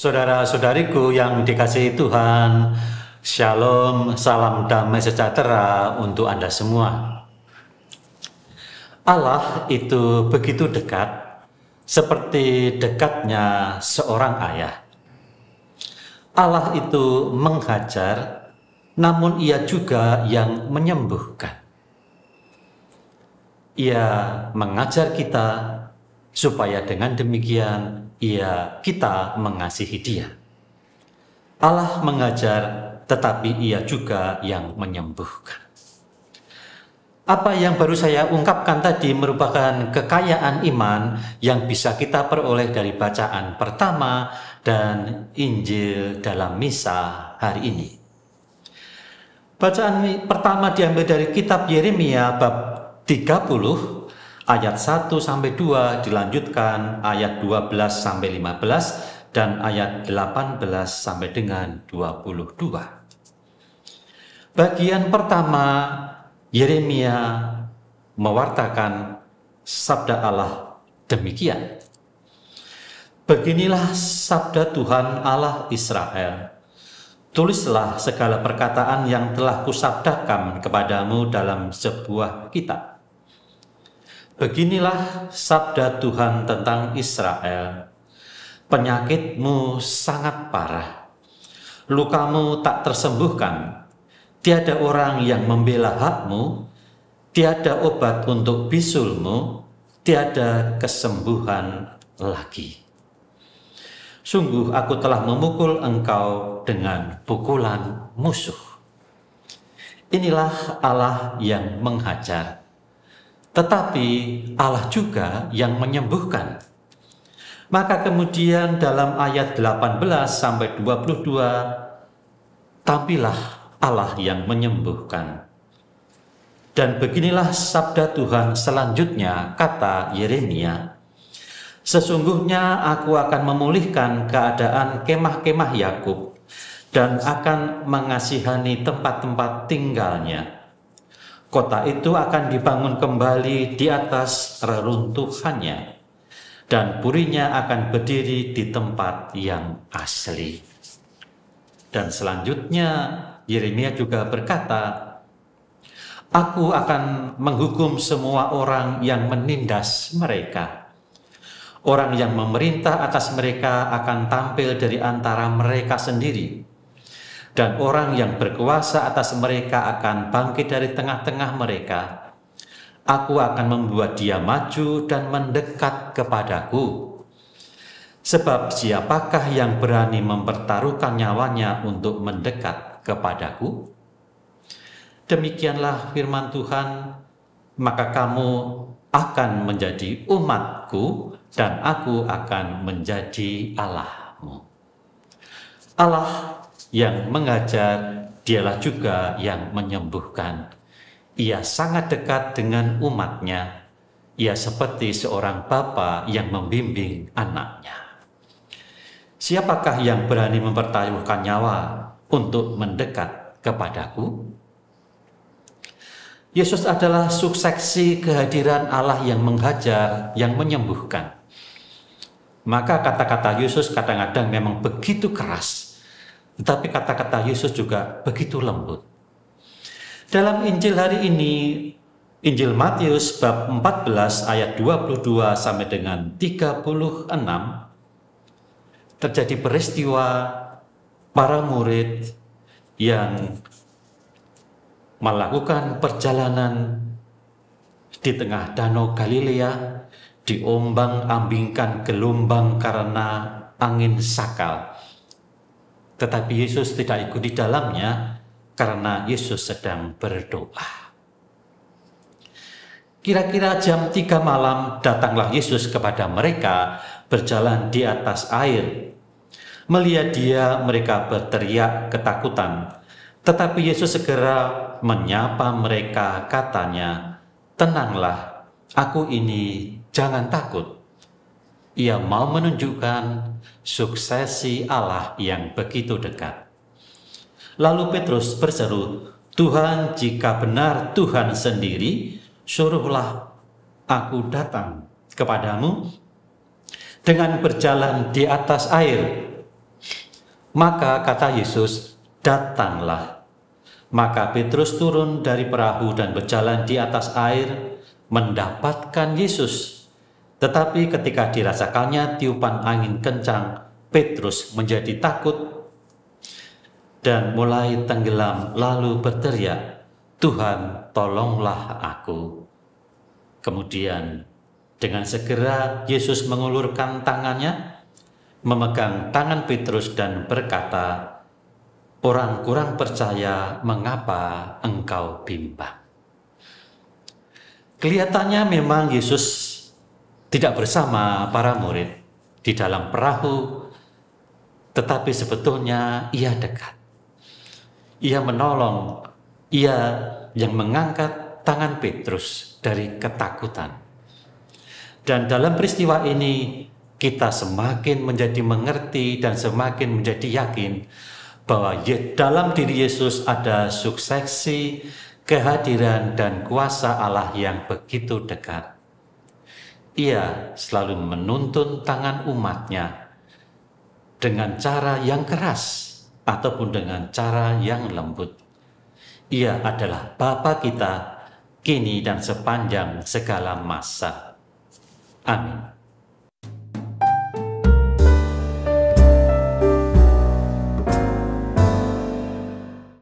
Saudara-saudariku yang dikasihi Tuhan, Shalom, salam damai sejahtera untuk Anda semua. Allah itu begitu dekat, seperti dekatnya seorang ayah. Allah itu menghajar, namun Ia juga yang menyembuhkan. Ia mengajar kita supaya dengan demikian ia kita mengasihi dia. Allah mengajar tetapi ia juga yang menyembuhkan. Apa yang baru saya ungkapkan tadi merupakan kekayaan iman yang bisa kita peroleh dari bacaan pertama dan Injil dalam misa hari ini. Bacaan pertama diambil dari kitab Yeremia bab 30 ayat 1 sampai 2 dilanjutkan ayat 12 sampai 15 dan ayat 18 sampai dengan 22. Bagian pertama Yeremia mewartakan sabda Allah demikian. Beginilah sabda Tuhan Allah Israel. Tulislah segala perkataan yang telah kusabdakan kepadamu dalam sebuah kitab. Beginilah sabda Tuhan tentang Israel. Penyakitmu sangat parah. Lukamu tak tersembuhkan Tiada orang yang membela hakmu, tiada obat untuk bisulmu, tiada kesembuhan lagi. Sungguh aku telah memukul engkau dengan pukulan musuh. Inilah Allah yang menghajar, tetapi Allah juga yang menyembuhkan. Maka kemudian dalam ayat 18 sampai 22 tampillah Allah yang menyembuhkan. Dan beginilah sabda Tuhan selanjutnya, kata Yeremia, Sesungguhnya aku akan memulihkan keadaan kemah-kemah Yakub dan akan mengasihani tempat-tempat tinggalnya. Kota itu akan dibangun kembali di atas reruntuhannya, dan purinya akan berdiri di tempat yang asli. Dan selanjutnya Yeremia juga berkata, Aku akan menghukum semua orang yang menindas mereka. Orang yang memerintah atas mereka akan tampil dari antara mereka sendiri. Dan orang yang berkuasa atas mereka akan bangkit dari tengah-tengah mereka. Aku akan membuat dia maju dan mendekat kepadaku. Sebab siapakah yang berani mempertaruhkan nyawanya untuk mendekat kepadaku. Demikianlah firman Tuhan, maka kamu akan menjadi umatku dan aku akan menjadi Allahmu. Allah yang mengajar, dialah juga yang menyembuhkan. Ia sangat dekat dengan umatnya. Ia seperti seorang bapa yang membimbing anaknya. Siapakah yang berani mempertaruhkan nyawa untuk mendekat kepadaku. Yesus adalah suksesi kehadiran Allah yang menghajar, yang menyembuhkan. Maka kata-kata Yesus kadang-kadang memang begitu keras, tetapi kata-kata Yesus juga begitu lembut. Dalam Injil hari ini, Injil Matius bab 14 ayat 22 sampai dengan 36 terjadi peristiwa para murid yang melakukan perjalanan di tengah danau Galilea diombang-ambingkan gelombang karena angin sakal. Tetapi Yesus tidak ikut di dalamnya karena Yesus sedang berdoa. Kira-kira jam 3 malam datanglah Yesus kepada mereka berjalan di atas air Melihat dia, mereka berteriak ketakutan. Tetapi Yesus segera menyapa mereka, katanya, Tenanglah, aku ini jangan takut. Ia mau menunjukkan suksesi Allah yang begitu dekat. Lalu Petrus berseru, Tuhan jika benar Tuhan sendiri, suruhlah aku datang kepadamu dengan berjalan di atas air Maka kata Yesus, datanglah. Maka Petrus turun dari perahu dan berjalan di atas air mendapatkan Yesus. Tetapi ketika dirasakannya tiupan angin kencang, Petrus menjadi takut dan mulai tenggelam lalu berteriak, Tuhan tolonglah aku. Kemudian dengan segera Yesus mengulurkan tangannya, memegang tangan Petrus dan berkata, Orang kurang percaya, mengapa engkau bimbang? Kelihatannya memang Yesus tidak bersama para murid di dalam perahu, tetapi sebetulnya ia dekat. Ia menolong, ia yang mengangkat tangan Petrus dari ketakutan. Dan dalam peristiwa ini kita semakin menjadi mengerti dan semakin menjadi yakin bahwa dalam diri Yesus ada suksesi, kehadiran dan kuasa Allah yang begitu dekat. Ia selalu menuntun tangan umatnya dengan cara yang keras ataupun dengan cara yang lembut. Ia adalah Bapa kita kini dan sepanjang segala masa. Amin.